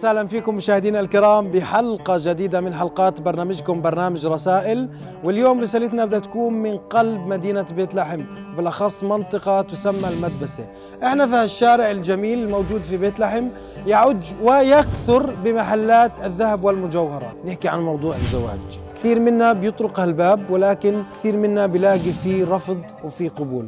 وسهلا فيكم مشاهدينا الكرام بحلقة جديدة من حلقات برنامجكم برنامج رسائل. واليوم رسالتنا بدها تكون من قلب مدينة بيت لحم وبالأخص منطقة تسمى المدبسة. إحنا في هالشارع الجميل الموجود في بيت لحم يعج ويكثر بمحلات الذهب والمجوهرات. نحكي عن موضوع الزواج. كثير منا بيطرق هالباب ولكن كثير منا بيلاقي فيه رفض وفي قبول.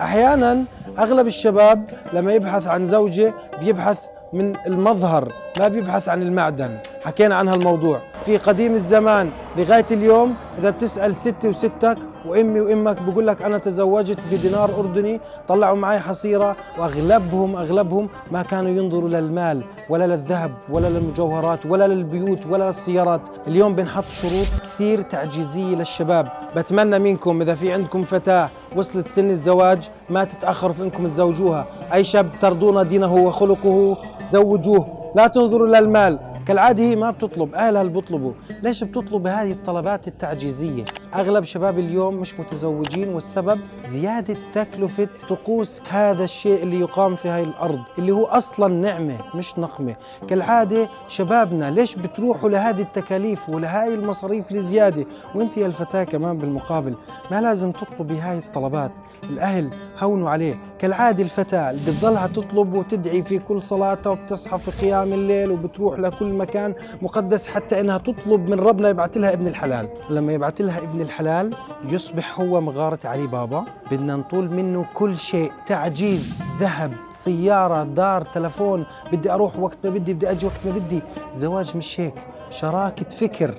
أحيانا أغلب الشباب لما يبحث عن زوجة بيبحث من المظهر ما بيبحث عن المعدن. حكينا عن هالموضوع في قديم الزمان. لغاية اليوم إذا بتسأل ستي وستك وأمي وأمك بقول لك أنا تزوجت بدينار أردني طلعوا معي حصيرة واغلبهم أغلبهم ما كانوا ينظروا للمال ولا للذهب ولا للمجوهرات ولا للبيوت ولا للسيارات. اليوم بنحط شروط كثير تعجيزية للشباب. بتمنى منكم إذا في عندكم فتاة وصلت سن الزواج ما تتأخروا في إنكم تزوجوها. أي شاب ترضون دينه وخلقه زوجوه. لا تنظروا للمال كالعادة هي ما بتطلب أهلها اللي بيطلبوا. ليش بتطلب هذه الطلبات التعجيزية؟ أغلب شباب اليوم مش متزوجين والسبب زيادة تكلفة طقوس هذا الشيء اللي يقام في هاي الأرض اللي هو أصلا نعمة مش نقمة. كالعادة شبابنا ليش بتروحوا لهذه التكاليف ولهاي المصاريف الزيادة وانت يا الفتاة كمان بالمقابل ما لازم تطلبي هاي الطلبات. الأهل هونوا عليه. كالعادة الفتاة اللي بتضلها تطلب وتدعي في كل صلاتها وبتصحى في قيام الليل وبتروح لكل مكان مقدس حتى إنها تطلب من ربنا يبعث لها ابن الحلال. لما يبعث لها ابن الحلال يصبح هو مغارة علي بابا. بدنا نطول منه كل شيء. تعجيز ذهب سيارة دار تلفون. بدي أروح وقت ما بدي بدي أجي وقت ما بدي. الزواج مش هيك. شراكة فكر.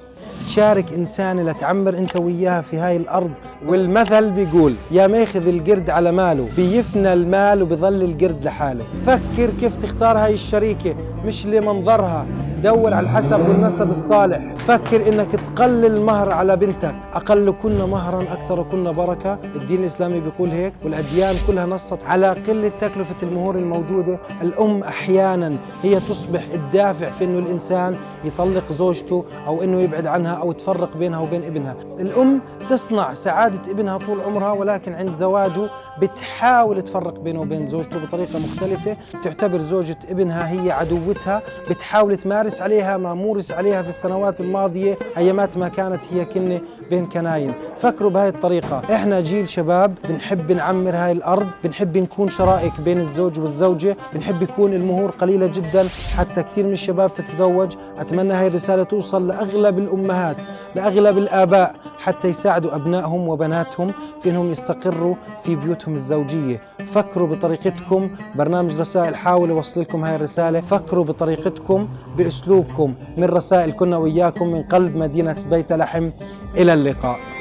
تشارك إنسانة لتعمر أنت وياها في هاي الأرض. والمثل بيقول يا ماخذ القرد على ماله بيفنى المال وبظل القرد لحاله. فكر كيف تختار هاي الشريكة مش لمنظرها. دور على الحسب والنسب الصالح. فكر إنك تقلل المهر على بنتك. أقل كنا مهرا أكثر كنا بركة. الدين الإسلامي بيقول هيك والأديان كلها نصت على قلة تكلفة المهور الموجودة. الأم أحيانا هي تصبح الدافع في إنه الإنسان يطلق زوجته أو إنه يبعد عنها أو تفرق بينها وبين ابنها. الأم تصنع سعادة ابنها طول عمرها ولكن عند زواجه بتحاول تفرق بينه وبين زوجته بطريقة مختلفة. تعتبر زوجة ابنها هي عدوتها بتحاول تمارس عليها ما مورس عليها في السنوات الماضية ايامات ما كانت هي كنة بين كناين. فكروا بهاي الطريقة. إحنا جيل شباب بنحب نعمر هاي الأرض بنحب نكون شرائك بين الزوج والزوجة بنحب يكون المهور قليلة جدا. حتى كثير من الشباب تتزوج. أتمنى هاي الرسالة توصل لأغلب الأمهات لأغلب الآباء. حتى يساعدوا أبنائهم وبناتهم في أنهم يستقروا في بيوتهم الزوجية. فكروا بطريقتكم. برنامج رسائل حاول يوصل لكم هاي الرسالة. فكروا بطريقتكم بأسلوبكم. من رسائل كنا وياكم من قلب مدينة بيت لحم. إلى اللقاء.